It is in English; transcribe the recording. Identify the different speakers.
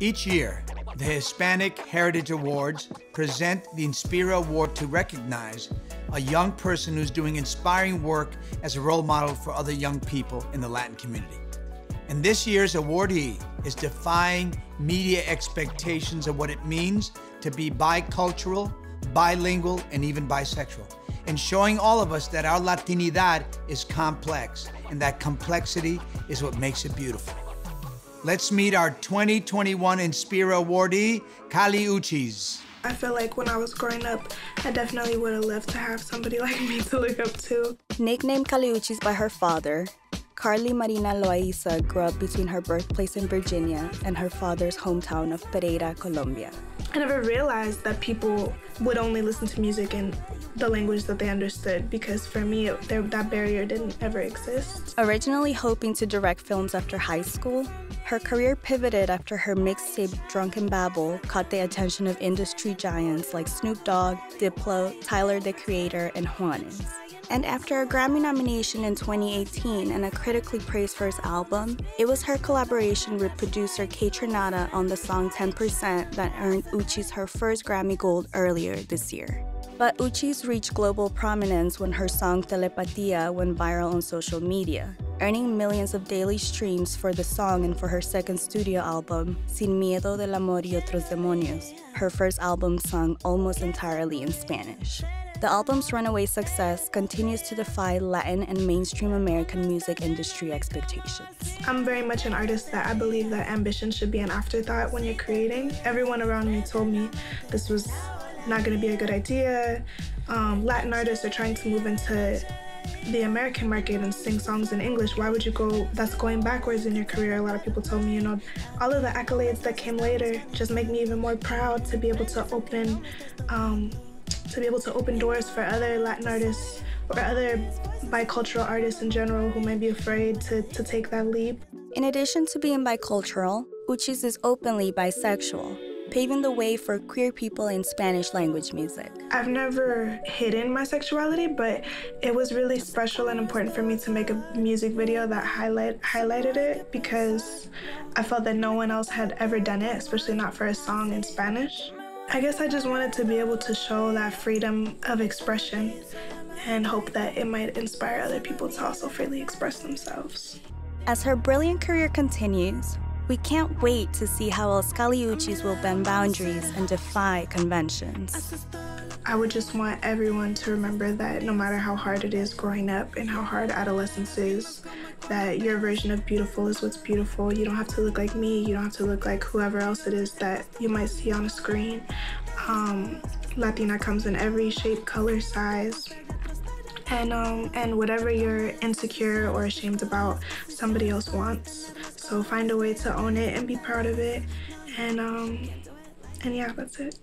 Speaker 1: Each year, the Hispanic Heritage Awards present the Inspira Award to recognize a young person who's doing inspiring work as a role model for other young people in the Latin community. And this year's awardee is defying media expectations of what it means to be bicultural, bilingual, and even bisexual, and showing all of us that our Latinidad is complex, and that complexity is what makes it beautiful. Let's meet our 2021 Inspira awardee, Kali Uchis.
Speaker 2: I feel like when I was growing up, I definitely would have loved to have somebody like me to look up to.
Speaker 3: Nicknamed Kali Uchis by her father, Karly Marina Loaiza grew up between her birthplace in Virginia and her father's hometown of Pereira, Colombia.
Speaker 2: I never realized that people would only listen to music in the language that they understood because for me, it, there, that barrier didn't ever exist.
Speaker 3: Originally hoping to direct films after high school, her career pivoted after her mixtape Drunken Babble caught the attention of industry giants like Snoop Dogg, Diplo, Tyler the Creator, and Juanes. And after a Grammy nomination in 2018 and a critically praised first album, it was her collaboration with producer Kaytranada on the song 10% that earned Uchis her first Grammy Gold earlier this year. But Uchis reached global prominence when her song Telepatia went viral on social media, earning millions of daily streams for the song and for her second studio album, Sin Miedo del Amor y Otros Demonios, her first album sung almost entirely in Spanish. The album's runaway success continues to defy Latin and mainstream American music industry expectations.
Speaker 2: I'm very much an artist that I believe that ambition should be an afterthought when you're creating. Everyone around me told me this was not going to be a good idea. Um, Latin artists are trying to move into the American market and sing songs in English. Why would you go? That's going backwards in your career. A lot of people told me, you know, all of the accolades that came later just make me even more proud to be able to open um, to be able to open doors for other Latin artists or other bicultural artists in general who might be afraid to, to take that leap.
Speaker 3: In addition to being bicultural, Uchis is openly bisexual, paving the way for queer people in Spanish language music.
Speaker 2: I've never hidden my sexuality, but it was really special and important for me to make a music video that highlight highlighted it because I felt that no one else had ever done it, especially not for a song in Spanish. I guess I just wanted to be able to show that freedom of expression and hope that it might inspire other people to also freely express themselves.
Speaker 3: As her brilliant career continues, we can't wait to see how El Scaliuchis will bend boundaries and defy conventions.
Speaker 2: I would just want everyone to remember that no matter how hard it is growing up and how hard adolescence is, that your version of beautiful is what's beautiful. You don't have to look like me. You don't have to look like whoever else it is that you might see on a screen. Um, Latina comes in every shape, color, size. And, um, and whatever you're insecure or ashamed about, somebody else wants. So find a way to own it and be proud of it. And, um, and yeah, that's it.